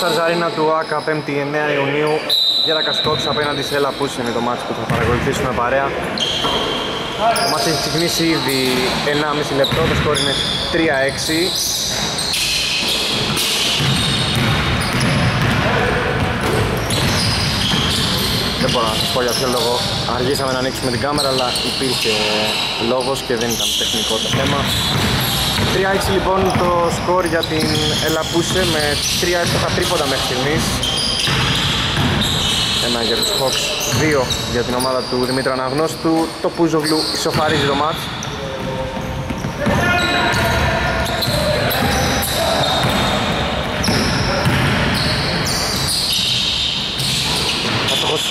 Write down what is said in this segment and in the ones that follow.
Stars Arena του ΆΚΑ 5η 9 Ιουνίου. Γέρα Καστόξ απέναντι σε Έλα Πούς είναι το μάτι που θα παρακολουθήσουμε παρέα. Το μάτι έχει ξεκινήσει ήδη 1,5 λεπτό, το σκορ είναι 3-6 Δεν μπορώ να σας πω για ποιο λόγο αργήσαμε να ανοίξουμε την κάμερα αλλά υπήρχε λόγος και δεν ήταν τεχνικό το θέμα 3-6 λοιπόν το σκορ για την Ελαπούσε με 3 εύστοχα τρίποντα μέχρι στιγμής. Ένα για τους Hawks, 2 για την ομάδα του Δημήτρου Αναγνώστου. Το Πούζογλου ισοφαρίζει το μάτς.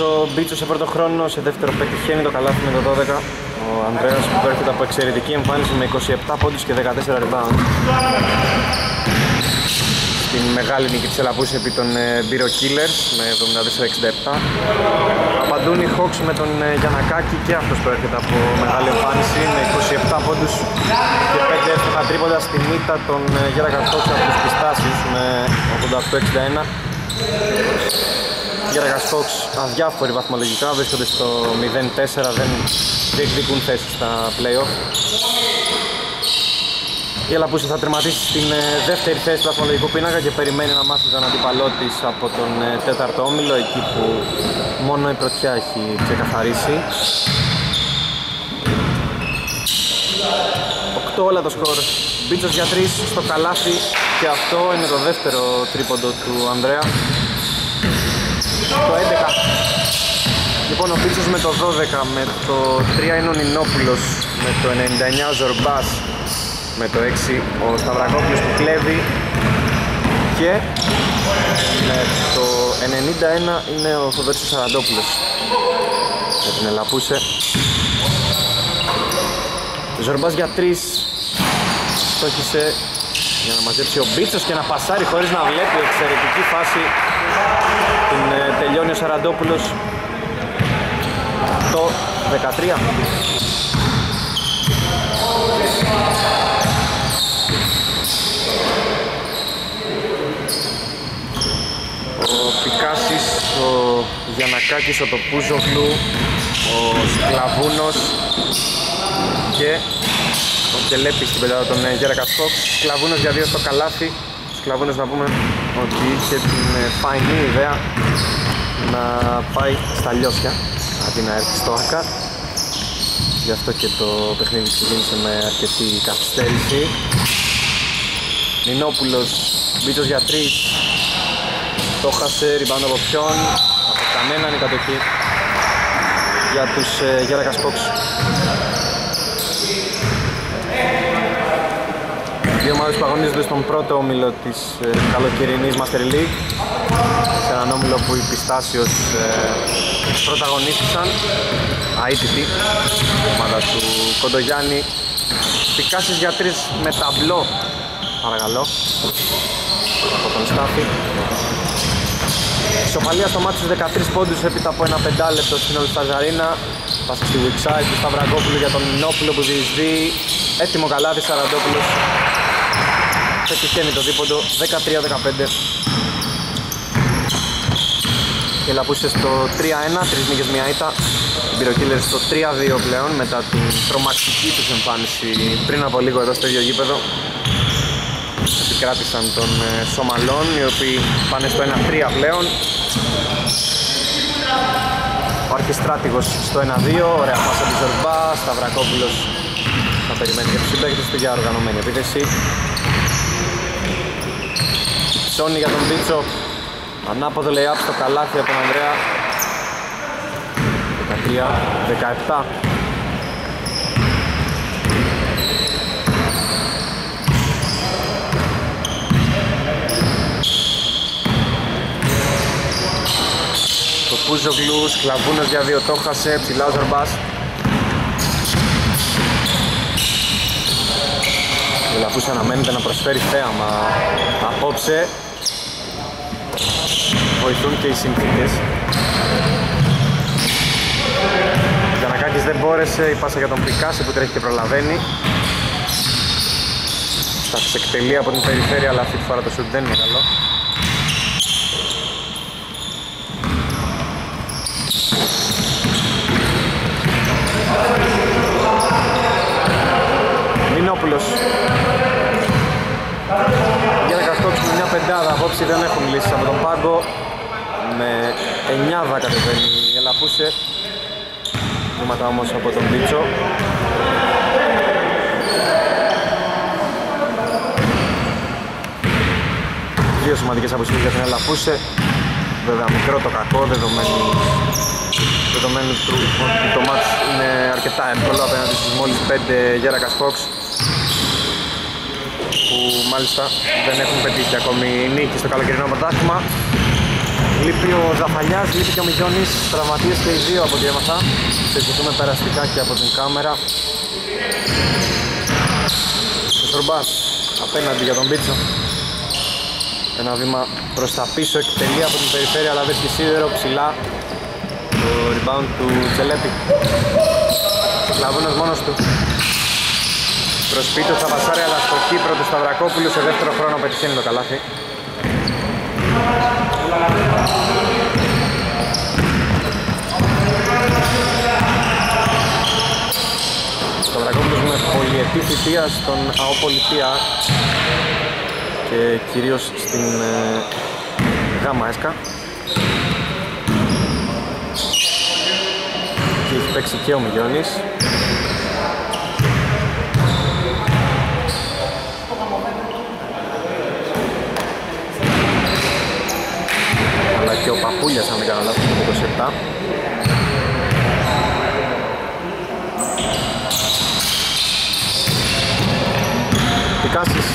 Ο Μπίτσος σε πρώτο χρόνο, σε δεύτερο πετυχαίνει το καλάθι με το 12. Ο Ανδρέας που έρχεται από εξαιρετική εμφάνιση με 27 πόντους και 14 rebound. Στην μεγάλη νίκη της Ελαπούς επί των Μπύρο ε, Killers με 74-67. Απαντούν οι Hawks με τον ε, Γιανακάκη και αυτός που έρχεται από μεγάλη εμφάνιση με 27 πόντους και 5 εύστοχα τρίποντα στη μύτα των ε, Γέρα Καρτόξ από τους Πιστάσεις με 88-61. Γέργας Fox αδιάφοροι βαθμολογικά, βρίσκονται στο 0-4, δεν διεκδικούν θέση στα play-off. Η Ελαπούση θα τερματίσει στην ε, δεύτερη θέση του βαθμολογικού πίνακα και περιμένει να μάθει τον αντίπαλό της από τον ε, τέταρτο όμιλο, εκεί που μόνο η πρωτιά έχει ξεκαθαρίσει. 8 όλα το σκορ. Μπίτσος για 3 στο καλάθι και αυτό είναι το δεύτερο τρίποντο του Ανδρέα το 11 Λοιπόν ο Πίτσος με το 12 με το 3 είναι ο Νινόπουλος με το 99 ο Ζορμπάς με το 6 ο Σταυρακόπουλος που κλέβει και με το 91 είναι ο Θοδόρης Σαραντόπουλος. Με την Ελαπούσε. Ζορμπάς για 3 στόχισε για να μαζέψει ο Μπίτσος και να πασάρει χωρίς να βλέπει. Εξαιρετική φάση. Την ε, τελειώνει ο Σαραντόπουλος. Το 13 ο Πικάσης, ο Γιανακάκης, ο Τοπούζογλου, ο Σκλαβούνος και ο Κελέπης στην πεντάδα των ε, Γέρα Κασκόκ. Σκλαβούνος για δύο στο καλάθι. Σκλαβούνος να πούμε ότι είχε την ε, φαϊνή ιδέα να πάει στα λιώσια αντί να έρθει στο ΆΚΑ γι' αυτό και το παιχνίδι ξεκίνησε με αρκετή καθυστέρηση Νινόπουλος μπίτσος για τρεις το χάσε, ριμπάνω από ποιον; Από κανέναν η κατοχή για τους ε, Γέρα Σπόξ Δύο ομάδες που αγωνίζονται στον πρώτο όμιλο της ε, καλοκαιρινής Master League σε έναν όμιλο που οι Πιστάσιος ε, πρωταγωνίστησαν. Αίτητη ομάδα του Κοντογιάννη. Πικάσεις για τρεις με ταμπλό παρακαλώ από τον Στάφη. Ισοπαλία στο μάτι στους 13 πόντους έπειτα από ένα πεντάλεπτο στην Ολυσταζαρίνα Πάσα στη Wixside του Σταυρακόπουλου για τον Νόπουλο που διεισδύει Έτοιμο καλάθι Σαραντόπουλος. Πετυχαίνει το δίποντο 13-15 και Λαπούσε στο 3-1, τρεις νίκες μια ήττα. Πυροκύλερ στο 3-2 πλέον μετά την τρομακτική τους εμφάνιση πριν από λίγο εδώ στο ίδιο γήπεδο. Επικράτησαν των ε, Σομαλών οι οποίοι πάνε στο 1-3 πλέον. Ο Αρχιστράτηγος στο 1-2, ωραία πάσα του Ζορμπά, Σταυρακόπουλος θα περιμένει και τους συμπαίκτες του για οργανωμένη επίθεση. Ψώνει για τον Μπίτσο Ανάποδο λέει στο καλάθι από τον Ανδρέα. 13-17 Το Πούζογλου, Σκλαβούνος για δύο το χασε, ψηλά ο Ζορμπάς Λαφούς αναμένεται να προσφέρει θέαμα απόψε. Βοηθούν και οι συνθήκες. Ο Γιανακάκης δεν μπόρεσε, η πάσα για τον Πικάση που τρέχει και προλαβαίνει. Θα εκτελεί από την περιφέρεια, αλλά αυτή τη φορά το σουτ δεν είναι καλό. Μινόπουλος για να καυτόξουν μια πεντάδα απόψη δεν έχουν λύσει από τον πάγκο. Με εννιάδα κατεβαίνει η Ελαπούσε βήματα όμως από τον Πίτσο δύο σημαντικές αποσύγες για την Ελαπούσε βέβαια μικρό το κακό δεδομένου δεδομένου του ότι το μάτς είναι αρκετά εύκολο απέναντι στους μόλις 5 Γέρακας Fox. που μάλιστα δεν έχουν πετύχει ακόμη νίκη στο καλοκαιρινό πρωτάθλημα Λείπει ο Ζαφαλιάς, λείπει και ο Μιζώνης, τραυματίες και οι δύο από ό,τι έμαθα. Συζητούμε περαστικά και από την κάμερα. Ο Σορμπάς απέναντι για τον Πίτσο. Ένα βήμα προς τα πίσω, εκτελεί από την περιφέρεια αλλά βρίσκει σίδερο ψηλά. Το rebound του Τσελέπη. Κλαβούνος μόνος του. Προσπίτω θα βασάρει αλλά στο Κύπρο του Σταυρακόπουλου σε δεύτερο χρόνο πετυχαίνει το καλάθι. Σταυρακόπουλος με πολυετή θητεία στον ΑΟΠολιτεία και κυρίως στην ε, Γάμα ΕΣΚΑ και έχει παίξει και ο Μιλιώνης αλλά και ο Παπούλιας αν δεν κάνω λάθος το 27 Πικάσης.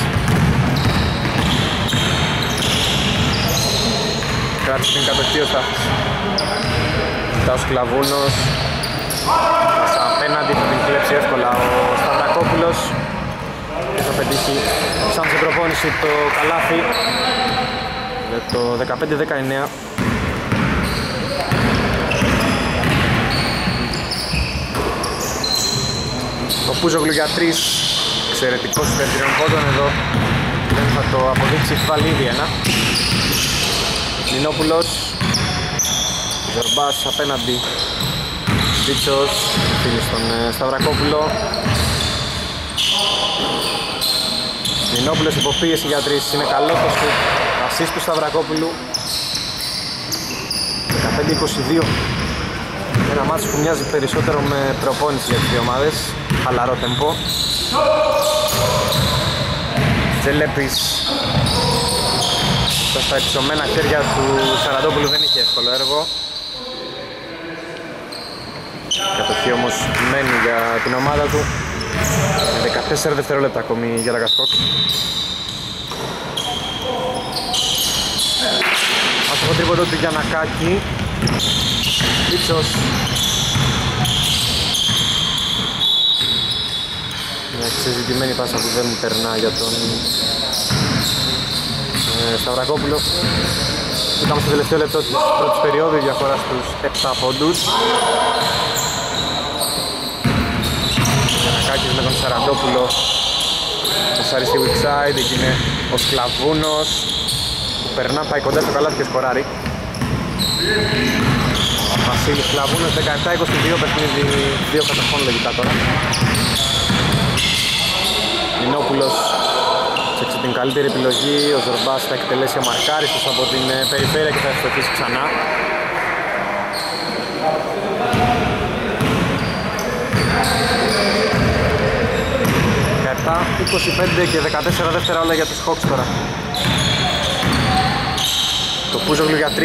Κράτησε την κατοχή ο Στάφης Μετά ο Σκλαβούνος Μέσα απέναντι θα την κλέψει εύκολα ο Σταυρακόπουλος. Και θα πετύχει σαν σε προπόνηση το καλάθι για το 15-19 Το Πούζογλου για 3 εξαιρετικός δεύτερων πόντων εδώ. Δεν θα το αποδείξει βάλει ήδη ένα Μινόπουλος. Ζορμπάς απέναντι. Βίτσος φίλη στον ε, Σταυρακόπουλο. Μινόπουλος υποπίεση για τρεις. Είναι καλός το σου Ασίστ του Σταυρακόπουλου 15-22 ένα μάτσο που μοιάζει περισσότερο με προπόνηση για τις δύο ομάδες. Χαλαρό τεμπό. Τζελέπης. Στα υψωμένα χέρια του Σαραντόπουλου δεν είχε εύκολο έργο. Κατοχή όμως μένει για την ομάδα του. Με 14 δευτερόλεπτα ακόμη για τα Κασκόκ Άστοχο τρίποντο του Γιανακάκη Λίτσος Μια ξεζητημένη πάσα που δεν περνά για τον ε, Σταυρακόπουλο. Ήταν στο τελευταίο λεπτό της πρώτης περίοδου η διαφορά στους 7 πόντους. Γιανακάκης με τον Σαραντόπουλο Πασάρι στη weak side, εκεί είναι ο Σκλαβούνος. που περνά, πάει κοντά στο καλάθι και σκοράρει Βασίλης Σκλαβούνος 17-22 παιχνίδι, δύο καταχών λογικά τώρα Μινόπουλος Φτιάξει την καλύτερη επιλογή, ο Ζορμπάς θα εκτελέσει αμαρκάριστος από την ε, περιφέρεια και θα ευστοχίσει ξανά. Κατά 25 και 14 δεύτερα όλα για τους Hawks τώρα. Το Πούζογλου για 3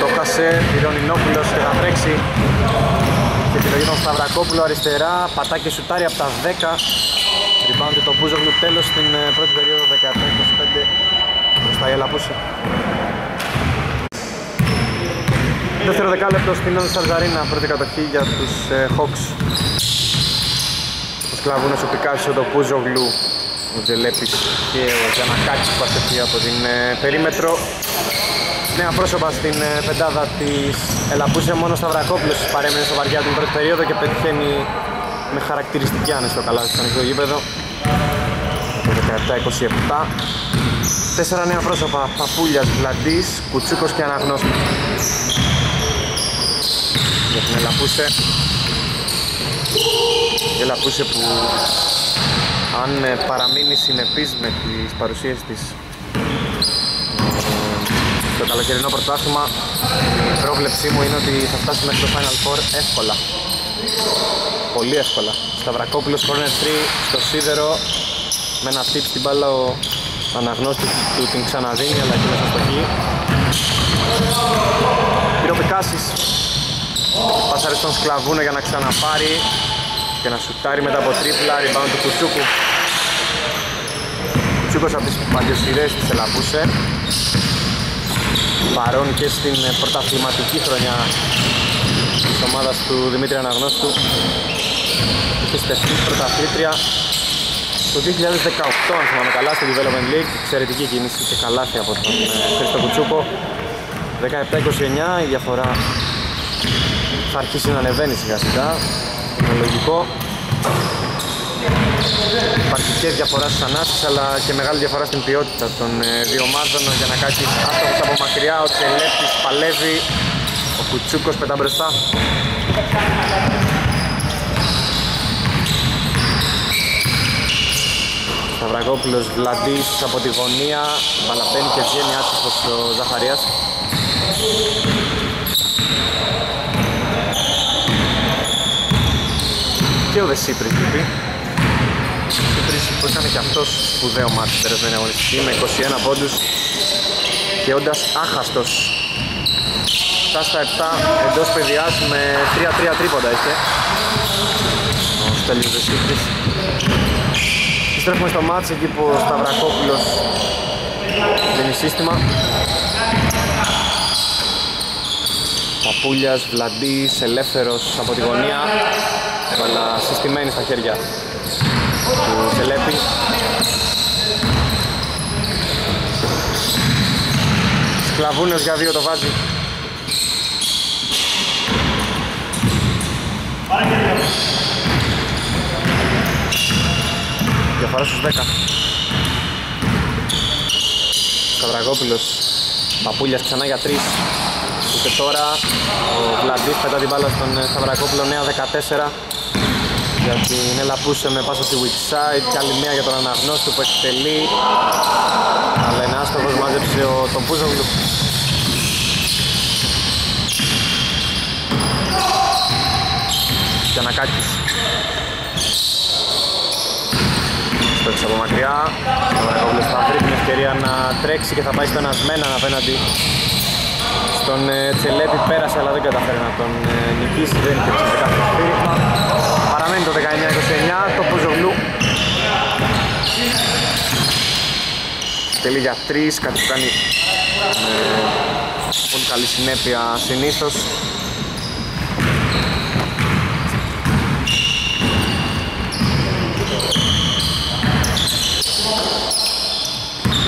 το χασε, πληρώνει Νόπουλος και θα τρέξει. Και επιλογή των Σταυρακόπουλο αριστερά, πατά και σουτάρει από τα 10 Rebound το Πούζογλου τέλος στην ε, πρώτη περίοδο 17-25 μπροστά η Ελαπούση. Δεύτερο δεκάλεπτο στην Όνη Σαλζαρίνα, πρώτη κατοχή για τους ε, Hawks. Ο Σκλαβούνος, ο Πικάσιο, το Πούζογλου, ο Τζελέπης και ο Γιανακάκης που αστεφεί από την ε, περίμετρο. Νέα πρόσωπα στην ε, πεντάδα της Ελαπούση, μόνος Σταυρακόπουλος παρέμεινε στο βαριά την πρώτη περίοδο και πετυχαίνει με χαρακτηριστική άνεση στο καλάθι στο ανοιχτό γήπεδο. Το 17-27 Τέσσερα νέα πρόσωπα, Παπούλιας, Βλαντής, Κουτσούκος και Αναγνώστης Για την Ελαπούσε Η Λαπούσε που αν ε, παραμείνει συνεπής με τις παρουσίες της το καλοκαιρινό πρωτάθλημα η πρόβλεψή μου είναι ότι θα φτάσει μέχρι το Final Four εύκολα. Πολύ εύκολα. Σταυρακόπουλος corner 3 στο σίδερο με ένα tip στην μπάλα ο αναγνώστης του την ξαναδίνει αλλά και μέσα στο χ. Πυροπικάσεις Πάσαρες στον Σκλαβούνο για να ξαναπάρει και να σουτάρει μετά από τρίπλα rebound του Κουτσούκου Κουτσούκος από τις παλιοσυρές της Ελαπούσε παρόν και στην πρωταθληματική χρονιά της ομάδας του Δημήτρη Αναγνώστου. Είχε στεφτεί πρωταθλήτρια. Το 2018 αν θυμάμαι καλά στο Development League. Εξαιρετική κίνηση και καλάθι από τον ε, Χρήστο Κουτσούκο. 17-29 η διαφορά θα αρχίσει να ανεβαίνει σιγά σιγά είναι λογικό Υπάρχει και διαφορά στις ανάσεις αλλά και μεγάλη διαφορά στην ποιότητα των ε, δύο ομάδων. Για να κάτσεις άστοχος από μακριά ο Τσελέπτης παλεύει ο Κουτσούκος πετά μπροστά. Σταυρακόπουλος Βλαντής από τη γωνία Μπαλαπαίνει και βγαίνει άτυχος ο Ζαχαρίας. Και ο Δεσίπρης λείπει Σύπρης που έκανε και αυτός σπουδαίο μάτι στην περασμένη αγωνιστική με 21 πόντους και όντας άχαστος. Φτάσει στα 7 εντός παιδιάς με 3-3 τρίποντα είχε ο Στέλιος Δεσίπρης Επιστρέφουμε στο μάτς εκεί που ο Σταυρακόπουλος δίνει σύστημα. Παπούλιας, Βλαντής, ελεύθερος από τη γωνία. Αλλά συστημένη στα χέρια του Τσελέπη Σκλαβούνες για δύο το βάζει. Διαφορά στους 10 Καβραγόπουλος Παπούλιας ξανά για 3 και τώρα ο Βλαντής πετά την μπάλα στον Σταυρακόπουλο νέα 14 για την Ελαπούσε με πάσα στη weak side. Και άλλη μία για τον αναγνώστη που εκτελεί. Αλλά είναι άστοχος μάζεψε ο, τον Πούζογλου Γιανακάκης Στόχισε από μακριά. Ο Μαρακόβλος θα βρει την ευκαιρία να τρέξει και θα πάει στον Ασμέναν απέναντι στον ε, Τσελέπη. Πέρασε αλλά δεν καταφέρει να τον ε, νικήσει. Δεν υπήρξε σε κάποιο στήριγμα παραμένει το 19-29 το Ποζογλου τελεί για 3 κάτι που κάνει με πολύ καλή συνέπεια συνήθως.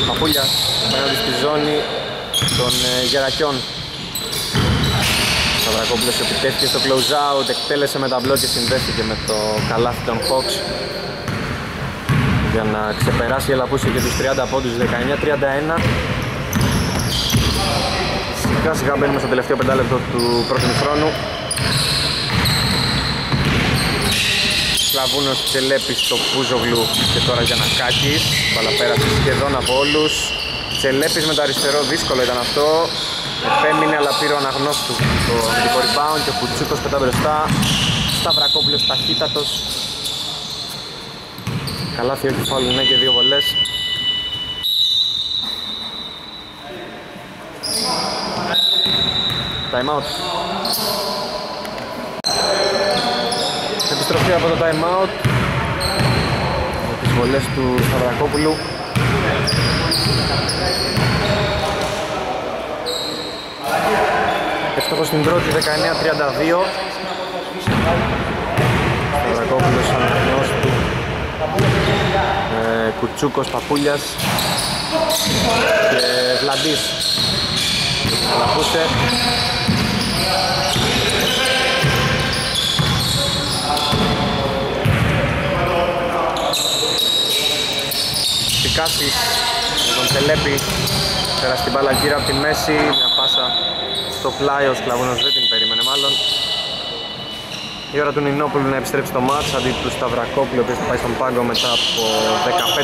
Παπούλια απέναντι στη ζώνη των ε, Γερακιών Σταυρακόπουλος επιτέθηκε στο close out, εκτέλεσε με ταμπλό και συνδέθηκε με το καλάθι των Fox. Για να ξεπεράσει η Ελαπούση και τους 30 πόντους 19-31 Σιγά σιγά μπαίνουμε στο τελευταίο πεντάλεπτο του πρώτου χρόνου Σλαβούνος Τσελέπης στο Πούζογλου και τώρα για να κάκεις Παλαπέρασε σχεδόν από όλους. Τσελέπης με το αριστερό δύσκολο ήταν αυτό Επέμεινε αλλά πήρε ο αναγνώστου το αμυντικό rebound και ο Κουτσούκος πετά μπροστά. Σταυρακόπουλος ταχύτατος. Καλάθι όχι φάουλ ναι και δύο βολές. Time out. Επιστροφή από το time out. Με τις βολές του Σταυρακόπουλου Εύστοχος στην πρώτη 19-32 Σταυρακόπουλος αναγνώστου ε, Κουτσούκος Παπούλιας. Και Βλαντής. Αναπούσε Πικάσης τον Τελέπη πέρα στην μπάλα γύρω από τη μέση μια πάσα στο πλάι ο Σκλαβούνος δεν την περίμενε μάλλον Η ώρα του Νινόπουλου να επιστρέψει το μάτς αντί του Σταυρακόπουλου, ο οποίος θα πάει στον πάγκο μετά από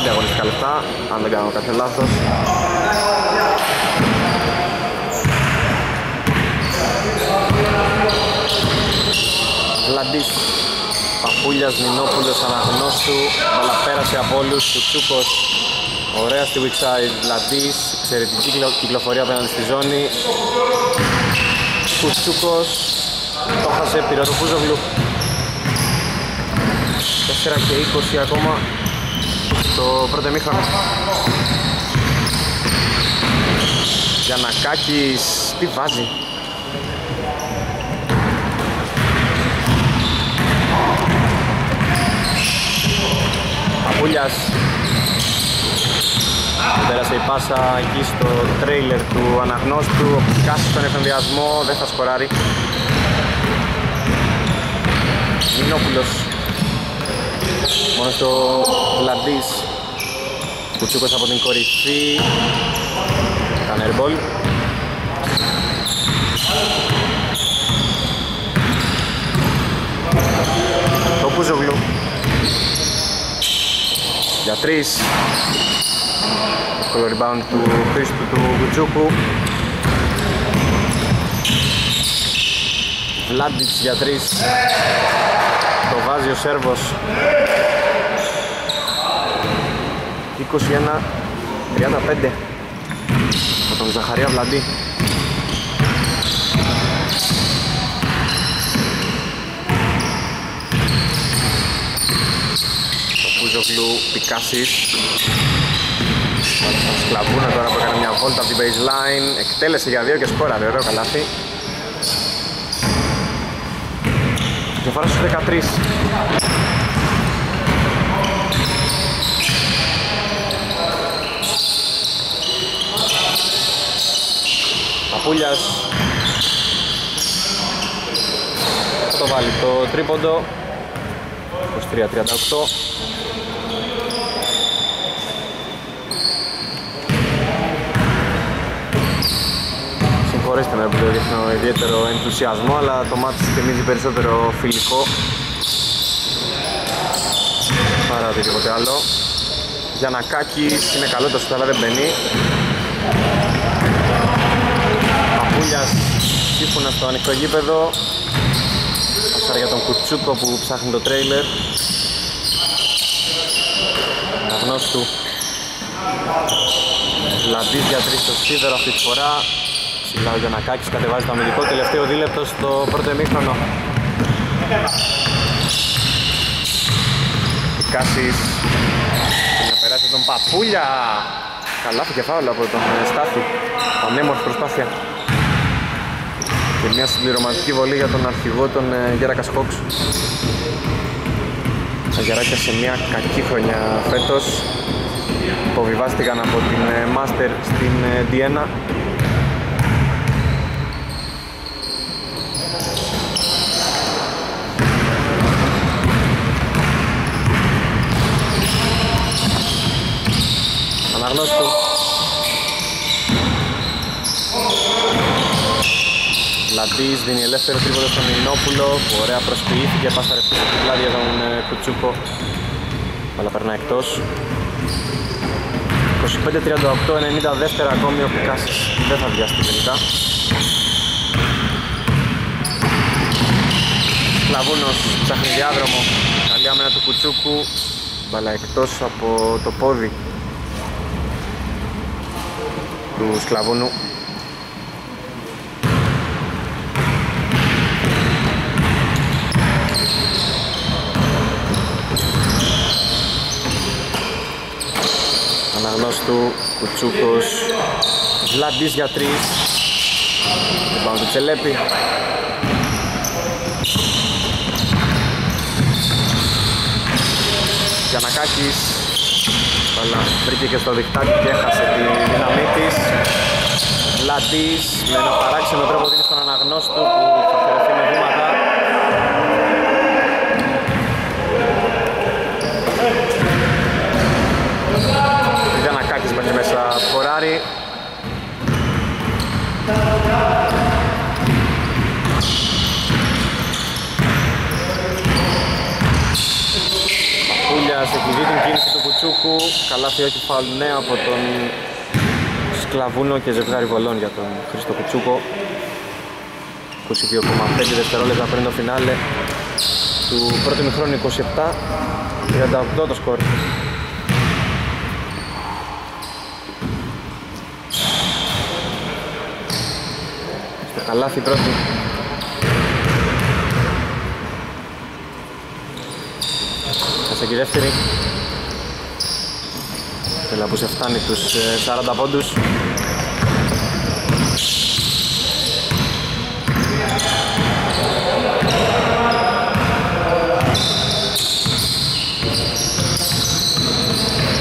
15 αγωνιστικά λεπτά, αν δεν κάνω κάποιο λάθος. Βλαντής, Παπούλιας, Νινόπουλος, Αναγνώστου, αλλά πέρασε από όλους, Κουτσούκος, ωραία στη weak side, Βλαντής, εξαιρετική κυκλοφορία απέναντι στη ζώνη, Κουτσούκος, το χάσε, πήρε το Πούζογλου. 4 και 20 ακόμα στο πρώτο μήχρονο. Γιανακάκης, τι βάζει. Παπούλιας Πέρασε η πάσα εκεί στο τρέιλερ του αναγνώστου. Ο Πικάσης στον εφενδιασμό, δεν θα σκοράρει. Μινόπουλος. Μόνος στο Λαντής. Κουτσούκος από την κορυφή. Κανέρμπολ Το Πουζογλου. Για τρεις Εύκολο rebound του Χρήστου του Κουτσούκου. Βλάντιτς για τρεις. Το βάζει ο Σέρβος. 21-35 από τον Ζαχαρία Βλαντή το Πούζογλου Πικάσης Σκλαβούνα τώρα που έκανε μια βόλτα από την baseline. Εκτέλεσε για δύο και σκόραρε. Ωραίο καλάθι. Διαφορά στους 13. Παπούλιας. Θα το βάλει το τρίποντο. 23-38 Συγχωρήστε με που δεν δείχνω ιδιαίτερο ενθουσιασμό αλλά το μάτι θυμίζει περισσότερο φιλικό. Παρά οτιδήποτε άλλο. Γιανακάκης είναι καλό το αλλά δεν μπαίνει. Παπούλιας σύμφωνα στο ανοιχτό γήπεδο. Αυτά για τον Κουτσούκο που ψάχνει το τρέιλερ. Αγνώστου. Λαντής για τρεις στο σίδερο αυτή τη φορά Ψηλά ο Γιαννακάκης κατεβάζει στο αμυντικό τελευταίο δίλεπτο στο πρώτο ημίχρονο. Κάσης να περάσει τον Παπούλια. Καλά και φάουλα από τον Στάθη. Πανέμορφη προσπάθεια. Και μια συμπληρωματική βολή για τον αρχηγό των ε, Γέρακας Χόξ. Τα Γεράκια σε μια κακή χρονιά φέτος υποβιβάστηκαν από την Master ε, στην Διένα ε, Αναγνώστου. Λαντής δίνει ελεύθερο τρίποδο στον Ινόπουλο που ωραία προσποιήθηκε πάσα ρευτή στο πλάδι για τον ε, Κουτσούκο. Αλλά περνά εκτός. 25-38, 90 δεύτερα ακόμη ο Πικάσης δεν θα βιάσει τελικά. Σκλαβούνος ψάχνει διάδρομο. Καλή άμενα του Κουτσούκου. Μπαλά εκτός από το πόδι του Σκλαβούνου. Αναγνώστου Κουτσούκος Βλαντής για τρεις Πάμε του Τσελέπη. Γιανακάκης αλλά βρήκε και στο διχτάκι και έχασε τη δύναμή της. Λαντής με ένα παράξενο τρόπο δίνει στον αναγνώστο που θα αφαιρεθεί με βήματα. Ήταν ακάκης μέχρι μέσα σκοράρει. Παπούλιας έχει δει την κίνηση του Κουτσούκου καλάθι όχι φάουλ ναι από τον Σκλαβούνο και ζευγάρι βολών για τον Χρήστο Κουτσούκο. 22,5 δευτερόλεπτα πριν το φινάλε του πρώτου μηχρόνου 27 38 το σκορ. Στο καλάθι πρώτη. Και δεύτερη Θέλα που σε φτάνει τους 40 ε, πόντους.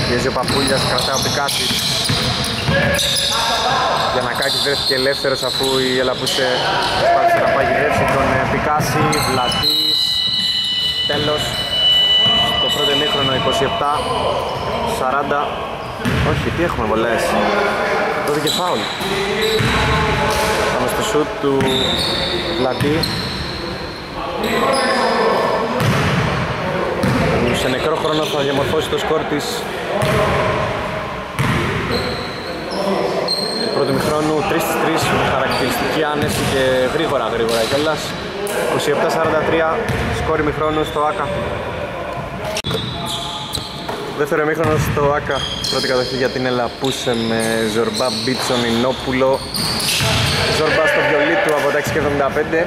Πιέζει ο Παπούλιας, κρατάει ο Πικάσης. Γιανακάκης βρέθηκε ελεύθερος αφού η Ελαπούσε προσπάθησε να πάει τον ε, Πικάση, Βλατής Τέλος. Πρώτο ημίχρονο 27 40 όχι τι έχουμε βολές. Το και φάουλ. Πάμε στο σουτ του Βλατή σε νεκρό χρόνο θα διαμορφώσει το σκορ της. Του πρώτου μηχρόνου 3 στις 3 με χαρακτηριστική άνεση και γρήγορα γρήγορα κιόλας. 27-43 σκόρ ημιχρόνου στο ΆΚΑ Δεύτερο εμίχρονο στο ΆΚΑ, πρώτη κατοχή για την Ελαπούσε με Ζορμπά Μπίτσο Νινόπουλο Ζορμπά στο βιολί του από τα 6.75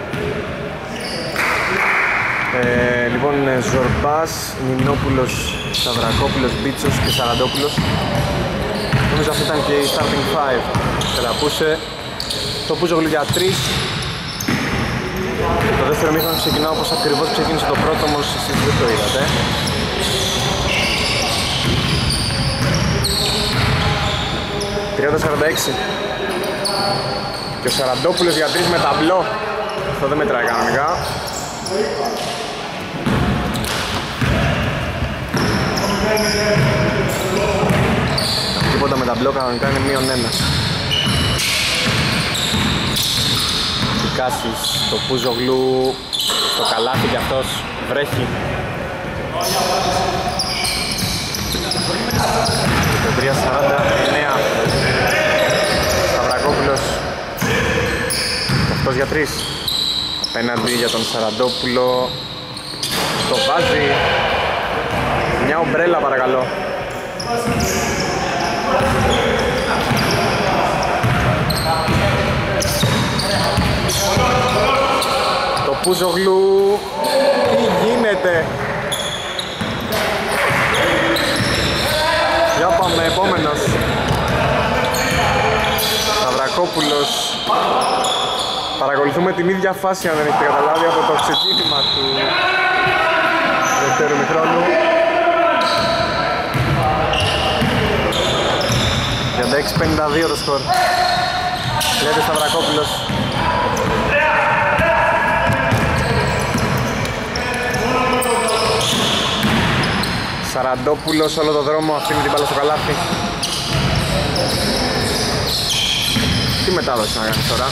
ε, Λοιπόν, Ζορμπάς, Νινόπουλος, Σαβρακόπουλος, Μπίτσος και Σαραντόπουλος. Νομίζω αυτή ήταν και η starting 5 Ελαπούσε Το Πούζογλου για 3 το δεύτερο μήχρονο ξεκινάω όπως ακριβώς ξεκίνησε το πρώτο όμως εσείς δεν το είδατε 30-46 και ο Σαραντόπουλος για 3 με ταμπλό. Αυτό δεν μετράει κανονικά. Τίποτα με ταμπλό κανονικά είναι μείον 1 Κάσης, Τοπούζογλου στο καλάθι και αυτός βρέχει. Το 3.49 Σταυρακόπουλος αυτός για τρεις. Απέναντι για τον Σαραντόπουλο. Το βάζει. Μια ομπρέλα παρακαλώ. Το Πούζογλου τι γίνεται; Για πάμε επόμενος. Σταυρακόπουλος Παρακολουθούμε την ίδια φάση αν δεν έχετε καταλάβει από το ξεκίνημα του δεύτερου μικρόνου Για 6.52 το σκορ. Λέτε Σταυρακόπουλος. Σαραντόπουλος όλο το δρόμο αφήνει την μπάλα στο καλάθι. Τι μετάδοση να κάνει τώρα;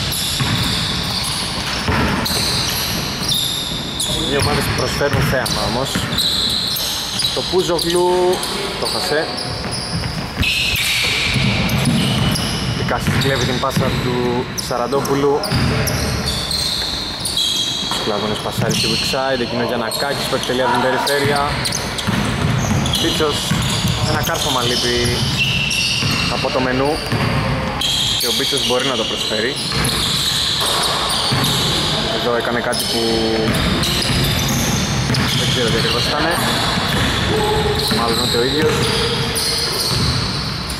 Δύο ομάδες που προσφέρουν θέαμα όμως. Τοπούζογλου το 'χασε. Κάσης κλέβει την πάσα του Σαραντόπουλου. Σκλάβωνες πασάρει στη weak side, εκεί ο Γιαννακάκης που εκτελεί την περιφέρεια. Μπίτσος ένα κάρφωμα λείπει από το μενού και ο Μπίτσος μπορεί να το προσφέρει εδώ έκανε κάτι που δεν ξέρω τι ακριβώς ήταν μάλλον ούτε ο ίδιος.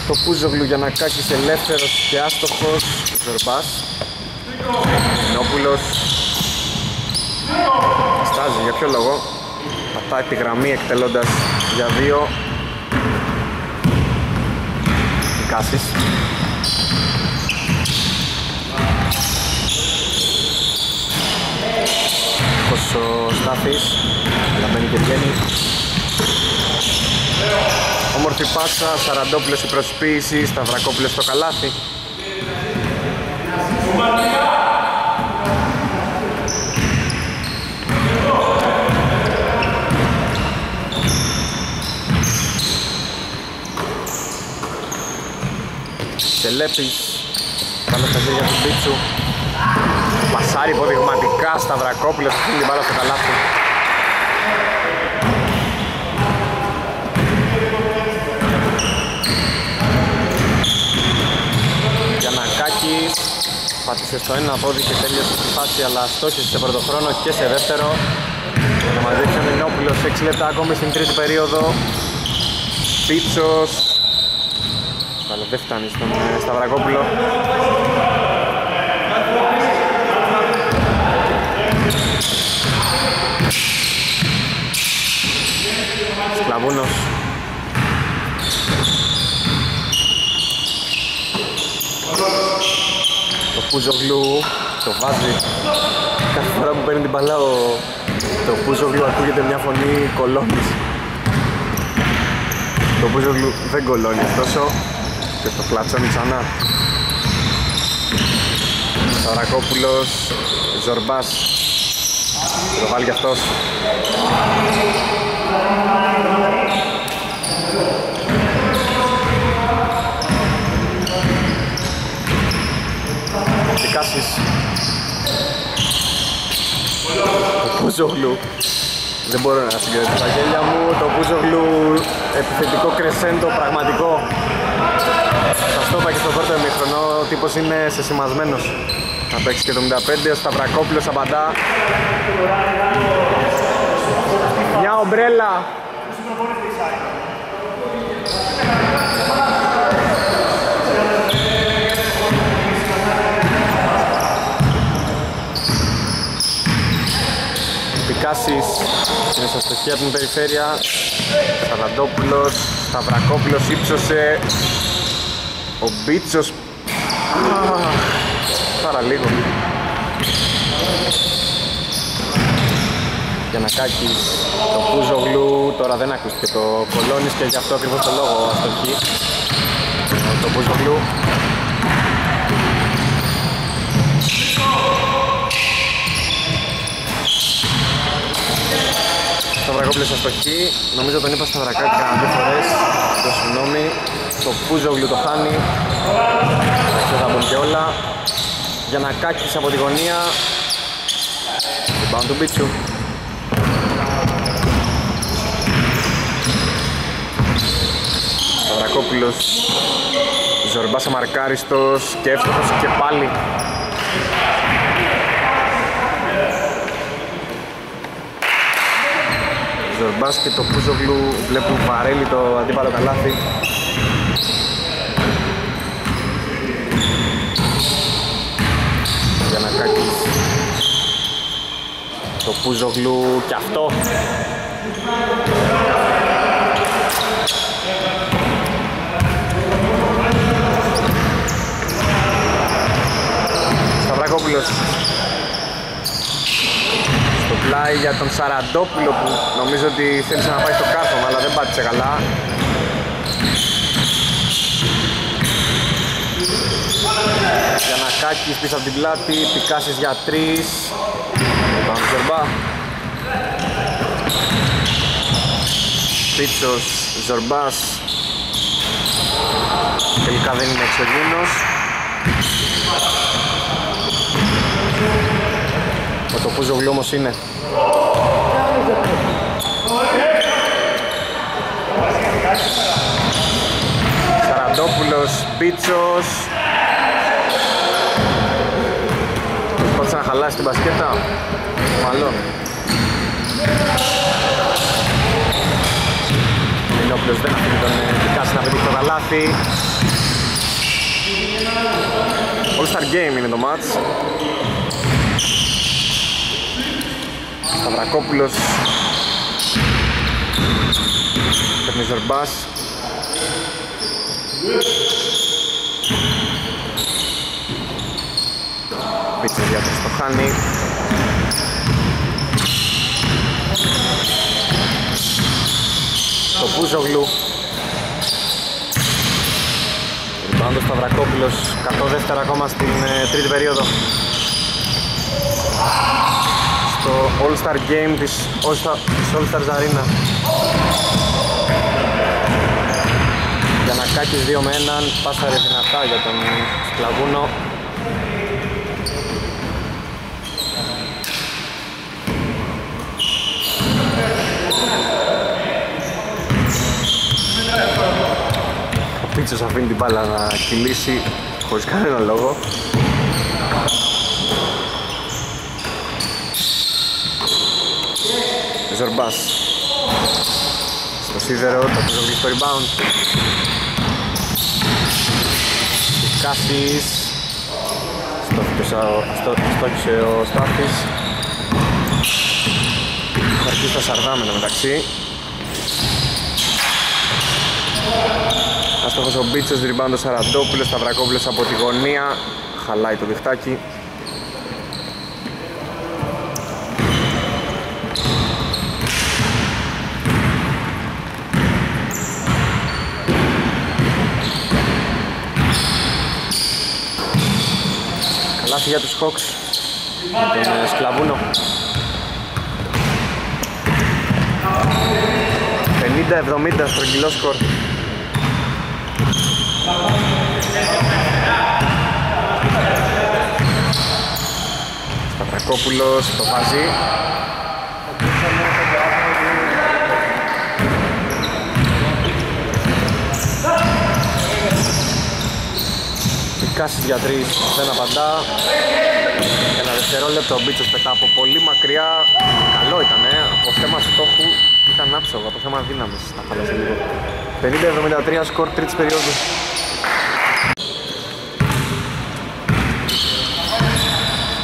Το Πούζογλου για να κάκεις ελεύθερος και άστοχος Ζορμπάς. Νόπουλος Στάζει για ποιο λόγο; Πατάει τη γραμμή εκτελώντας για δύο. Κάσης ο Στάφης αλλά και βγαίνει. Όμορφη πάσα, Σαραντόπουλος η προσποίηση, Σταυρακόπουλος στο καλάθι. Τελέπης πάνω στα χέρια του Μπίτσου. Πασάρι υποδειγματικά Σταυρακόπουλος αφήνει την μπάλα στο καλάθι. Γιανακάκης Πάτησε στο ένα πόδι και τέλειωσε τη φάση αλλά στόχισε σε πρώτο χρόνο και σε δεύτερο. Για να μας δείξει ο Μινόπουλος 6 λεπτά ακόμη στην τρίτη περίοδο. Πίτσος. Αλλά δεν φτάνει στον ε, Σταυρακόπουλο Σκλαβούνος Το Πουζογλου το βάζει. Κάθε φορά που παίρνει την μπαλά ο... το Πουζογλου ακούγεται μια φωνή κολόνης Το Πουζογλου δεν κολώνει ωστόσο και το κλατσόνι ξανά. Σαρακόπουλος, Ζορμπάς. Το βάλει κι αυτός Πικάσης Το Πουζογλου. Δεν μπορώ να συγκρατήσω τα χέρια μου. Το Πουζογλου επιθετικό κρεσέντο πραγματικό. Σας το είπα και στο πρώτο εμίχρονο ο τύπος είναι σεσημασμένος θα παίξει και το 75 ο Σταυρακόπουλος απαντά μια ομπρέλα. Πικάσης είναι στα στοχεία από την περιφέρεια. Σαραντόπουλος, Σταυρακόπουλος ύψωσε. Ο Μπίτσος. Παραλίγο Γιανακάκης, το Πούζογλου, τώρα δεν ακούστηκε το Κολόνης και γι' αυτό ακριβώς το λόγο αστοχή. Το Πούζογλου Σταυρακόπουλος αστοχή, νομίζω τον είπα Σταυρακάκη κανένα δύο φορές. Το συγγνώμη, το Πούζογλου το χάνει. Εντάξει θα μπουν και όλα. Γιανακάκης από τη γωνία. Rebound του Μπίτσου Σταυρακόπουλος Ζορμπάς αμαρκάριστος και εύστοχος και πάλι. Ζορμπάς και το Πούζογλου βλέπουν βαρέλει το αντίπαλο καλάθι. Γιανακάκης. Το Πούζογλου και αυτό Σταυρακόπουλος στο πλάι για τον Σαραντόπουλο που νομίζω ότι θέλησε να πάει στο κάρφωμα αλλά δεν πάτησε καλά. Γιανακάκης πίσω από την πλάτη, Πικάσης για τρεις. Πάμε Ζορμπά Πίτσος, Ζορμπάς Τελικά δεν είναι εξωγήινος το Πούζογλου όμως είναι. Σαραντόπουλος, Πίτσος. Προσπάθησε να χαλάσει την μπασκέτα. Μάλλον. Μινόπουλος δεν αφήνει τον Πικάση να πετύχει το καλάθι. All Star Game είναι το match Σταυρακόπουλος. Παίρνει Ζορμπάς Πίτσες για το χάνει Το Πούζογλου Ριμπάντο Σταυρακόπουλος 100 δεύτερα ακόμα στην ε, τρίτη περίοδο στο All Star Game της All, Star, της All Stars Arena Γιανακάκης Γιανακάκης 2 με 1, πάσαρε δυνατά για τον Σκλαβούνο. Ο Μπίτσος αφήνει την μπάλα να κυλήσει χωρίς κανένα λόγο. Ζορμπάς στο σίδερο, το πίσω στο rebound Κάσης. Αστόχησε ο Στάθης. Θα αρχίσει τα σαρδάμ εν τω μεταξύ. Αστόχος ο Μπίτσος, rebound ο Σαραντόπουλος, Σταυρακόπουλος από τη γωνία. Χαλάει το διχτάκι Λάθη για τους Hawks τον ε, Σκλαβούνο. 50-70 στρογγυλό σκορ. Σταυρακόπουλος το βάζει Κάσης για τρεις δεν απαντά. Ένα δευτερόλεπτο ο Μπίτσος πετά από πολύ μακριά. Καλό ήταν, από θέμα στόχου ήταν άψογο, από θέμα δύναμης τα χάλασε λίγο. 50-73 σκορ τρίτης περίοδου.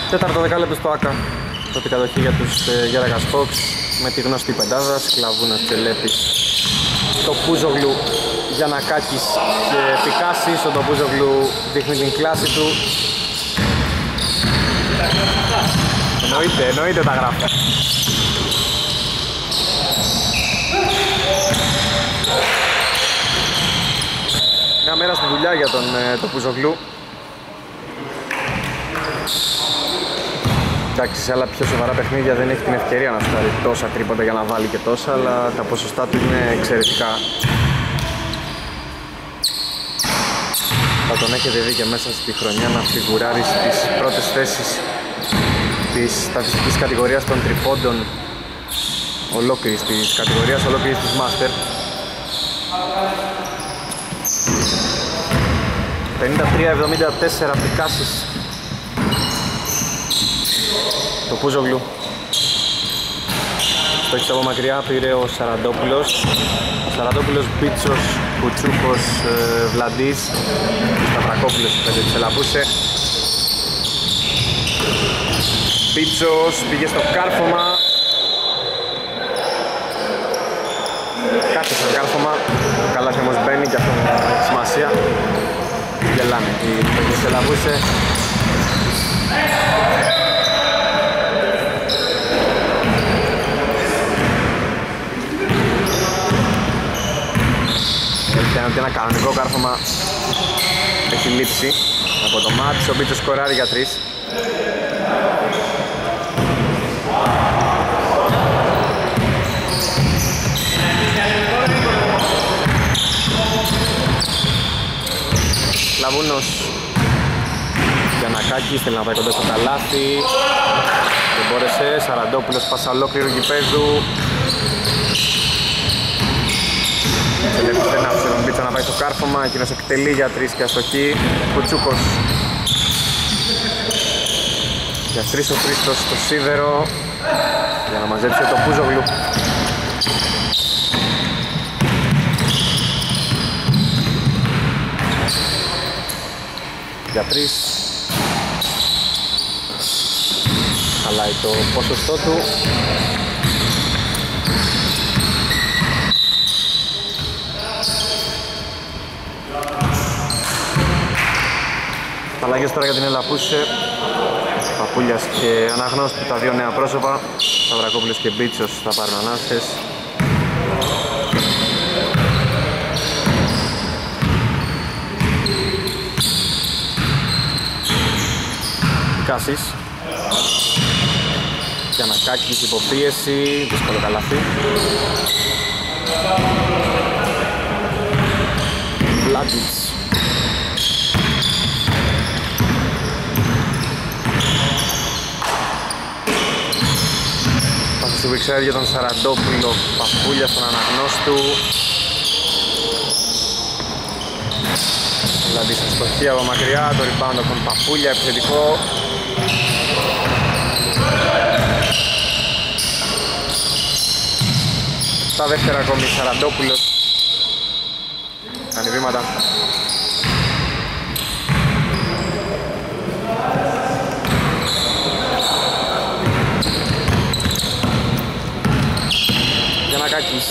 Τέταρτο δεκάλεπτο στο ΆΚΑ Πρώτη κατοχή για τους ε, Γέραγας Fox με τη γνωστή πεντάδα, Σκλαβούνας και Λέπης το Πούζογλου Γιανακάκης και Πικάσης ο Τοπούζογλου δείχνει την κλάση του. Εννοείται, εννοείται τα γράφει. Μια μέρα στη δουλειά για τον ε, Τοπούζογλου Εντάξει, σε άλλα πιο σοβαρά παιχνίδια δεν έχει την ευκαιρία να φτάρει τόσα τρίποτα για να βάλει και τόσα, αλλά τα ποσοστά του είναι εξαιρετικά. Τον έχετε δει και μέσα στη χρονιά να φιγουράρει στις πρώτες θέσεις της στατιστικής κατηγορίας των τριπώντων ολόκληρης της κατηγορίας, ολόκληρης της Master. 53-74 Πικάσης το Πούζογλου το έχει από μακριά πήρε ο Σαραντόπουλος. Ο Σαραντόπουλος, Μπίτσος, Κουτσούκος, ε, Βλαντής Σταυρακόπουλος πέντε της ελαπούσε Μπίτσος πήγε στο κάρφωμα. Κάτσε στο κάρφωμα. Καλά όμως μπαίνει και αυτό έχει σημασία. Γελάνε οι παίκτες ελαπούσε φαίνεται ένα κανονικό κάρφωμα έχει λείψει από το μάτς, ο Μπίτσος σκοράρει για τρεις. Λαβούνος Γιανακάκης θέλει να πάει κοντά στο καλάθι. Δεν μπόρεσε, Σαραντόπουλος πάσα ολόκληρο γηπέδου Τελεύει δεν άφησε τον Μπίτσα να πάει στο κάρφωμα, εκείνος εκτελεί για τρεις και αστοχή. Κουτσούκος. Για τρεις ο Χρήστος στο σίδερο για να μαζέψει το Πούζογλου. Για τρεις χαλάει το ποσοστό του Αλλαγές τώρα για την Ελαπούσε. Παπούλιας και Αναγνώστη τα δύο νέα πρόσωπα. Σταυρακόπουλος και Μπίτσος θα πάρουν ανάσες. Κάσης. Γιανακάκης υπό πίεση. Δύσκολο καλάθι. Λάντιτς Πάσα στη Βεξέρ για τον Σαραντόπουλο Παπούλια στον αναγνώστου Δηλαδή στα στοχεία από μακριά, το rebound από τον Παπούλια επιθετικό. Στα δεύτερα ακόμη Σαραντόπουλος. Κάνει βήματα Γιανακάκης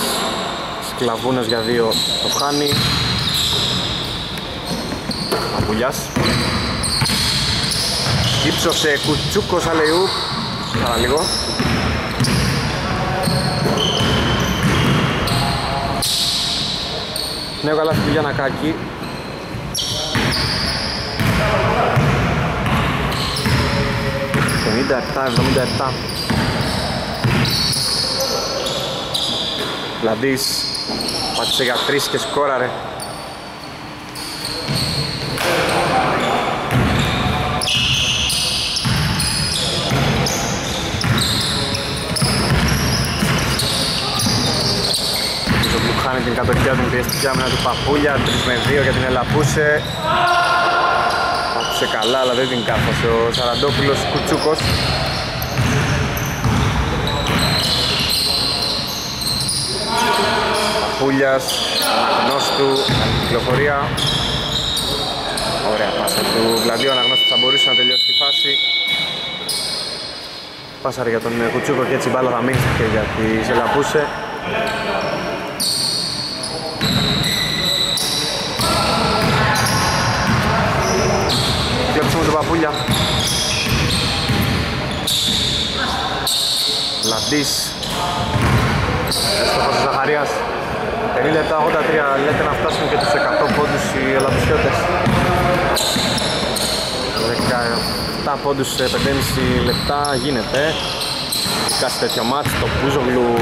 Σκλαβούνας για δύο. Το χάνει. Μαπουλιάς Ήψωσε Κουτσούκος Αλεού Παραλίγο Νέο καλάθι του Γιανακάκη «57-77» Λαντής πάτησε για τρεις και σκόραρε χάνει την κατοχή την πιεστική άμυνα του Παπούλια 3 με 2 για την Ελαπούσε Πάτησε καλά αλλά δεν την κάθασε ο Σαραντόπουλος Κουτσούκος Παπούλιας, Αναγνώστου, κυκλοφορία. Ωραία πάσα του Βλαντίου Αναγνώστου θα μπορούσε να τελειώσει τη φάση. Πάσαρε για τον Κουτσούκο και έτσι η μπάλα θα μείνει στα χέρια της Ελαπούσε Κλέψουμε τον Παπούλια. Λαντής. Έστοχος ο Ζαχαρίας 50 λεπτά 83 λέτε να φτάσουν και τους 100 πόντους οι Ελλαδοσιώτες 17 πόντους σε 5,5 λεπτά γίνεται. Κάθε τέτοιο μάτς, το Πούζογλου,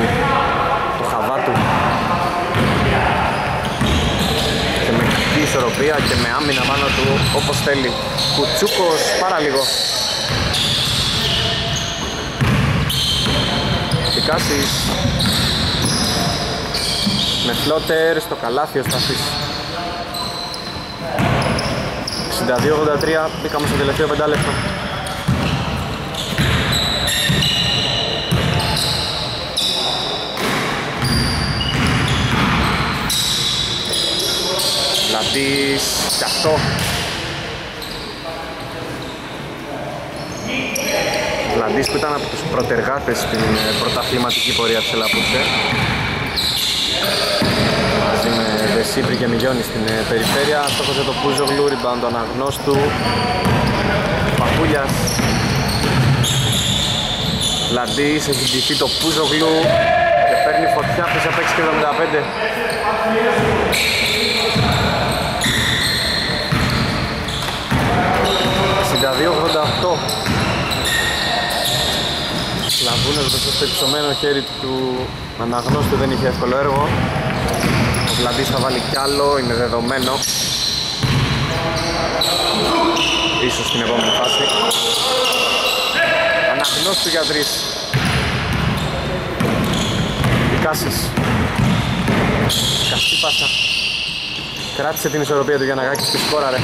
το Χαβάτου. Και με κακή ισορροπία και με άμυνα πάνω του όπως θέλει. Κουτσούκος πάρα λίγο. Πικάσης με φλότερ στο καλάθι ο Σταθής 62-83 μπήκαμε στο τελευταίο πεντάλεπτο. Λατής και αυτό Λαντής που ήταν από τους πρωτεργάτες στην πρωταθληματική πορεία της Ελαπούτσε μαζί με Δεσίπρη και Μιλιώνη στην περιφέρεια. Στόχος για το Πούζογλου, rebound του αναγνώστου Παπούλιας. Λαντής έχει ντυθεί το Πούζογλου και παίρνει φωτιά πίσω απ' 6 και 75 62-88 Λαβούνες μπροστά στο υψωμένο χέρι του. Αναγνώστου δεν είχε εύκολο έργο Ο Βλαντής θα βάλει κι άλλο, είναι δεδομένο. Ίσως στην επόμενη φάση. Αναγνώστου για τρεις Δικάσεις Καυτή πάσα Κράτησε την ισορροπία του Γιανναγάκης και σκόραρε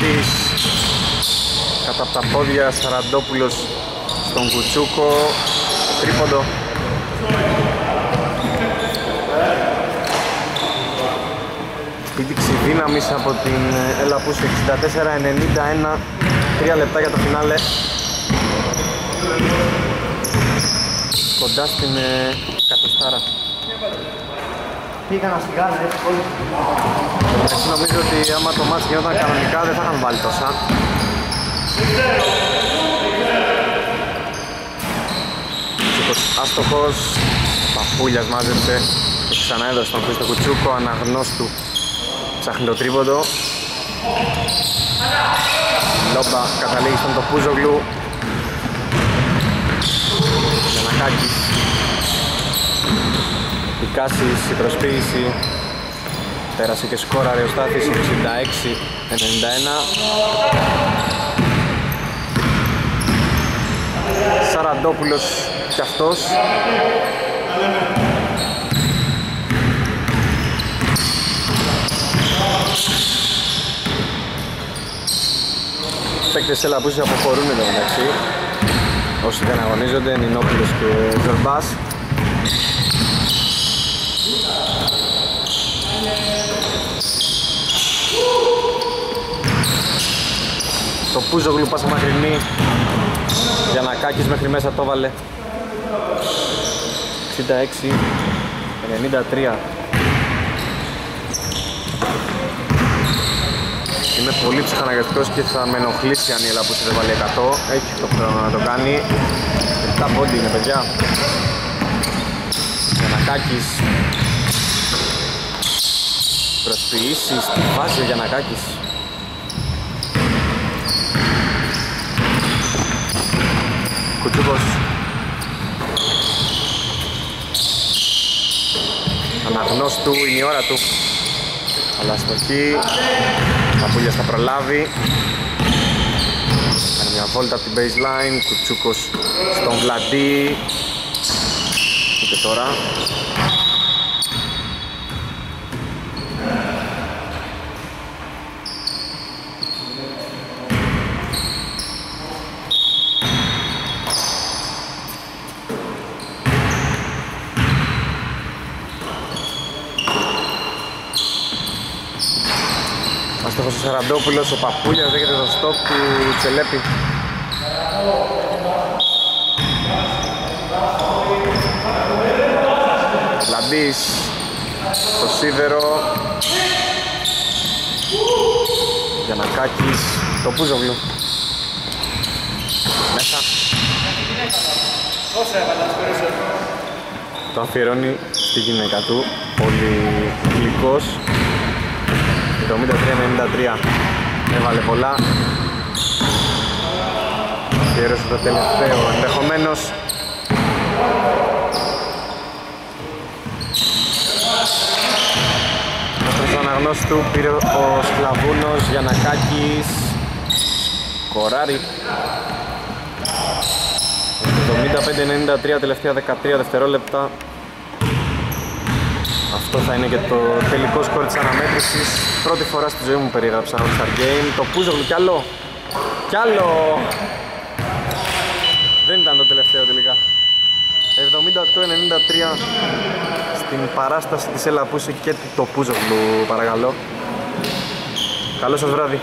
Λαντής κατά από τα πόδια Σαραντόπουλος στον Κουτσούκο. Τρίποντο. Επίδειξη δύναμης από την Ελαπούς 64-91 3 λεπτά για το φινάλε. Κοντά στην ε, κατοστάρα Πήγα να σιγάνε, όλοι. Έτσι νομίζω ότι άμα το μάτς γινόταν κανονικά δεν θα είχαν βάλει τόσα Τσίκος άστοχος Παπούλιας μάζεψε Το ξαναέδωσε τον Χρήστο Κουτσούκο, αναγνώστου ψάχνει το τρίποντο. Λόμπα καταλήγει στον Τοπούζογλου. Γιανακάκης. Πικάσης, η προσποίηση. Πέρασε και σκόραρε ο Στάθης 66-91. Σαραντόπουλος κι αυτός Παίκτες έλα που αποχωρούν εδώ μεταξύ Όσοι δεν αγωνίζονται, Νινόπουλος και Ζορμπάς Το Πούζογλου πάσα μακρινή. Γιανακάκης μέχρι μέσα το βάλε. 66 93 Είμαι πολύ ψυχαναγκαστικός και θα με ενοχλήσει αν η Ελαπούση δεν βάλει 100 Έχει το χρόνο να το κάνει. 7 πόντι είναι παιδιά. Γιανακάκης Προσποιήσεις, τι βάζει ο Γιανακάκης Κουτσούκος. Αναγνώστου, είναι η ώρα του. Αλλά στο Παπούλιας θα προλάβει. Κάνει μια βόλτα από την baseline Κουτσούκος στον Βλαντή Και τώρα Αστόχος ο Σαραντόπουλος, ο Παπούλιας δέχεται το στόπ του Τσελέπη. Λαμπής, το σίδερο. Γιανακάκης, το Πούζοβλου. Μέσα. Το αφιερώνει στη γυναίκα του, πολύ γλυκός. 73-93 έβαλε πολλά. Αφιέρωσε το τελευταίο. Ενδεχομένως. Στον αναγνώστης του πήρε ο Σκλαβούνος Γιανακάκης Κοράρι 75-93 τελευταία 13 δευτερόλεπτα αυτό θα είναι και το τελικό σκορ της αναμέτρησης. Πρώτη φορά στη ζωή μου περιγράψα ένα All-Star Game. Το Πούζογλου κι άλλο. Κι άλλο. Δεν ήταν το τελευταίο τελικά. 78-93 στην παράσταση της Έλα Πούση και το Πούζογλου παρακαλώ. Καλό σας βράδυ.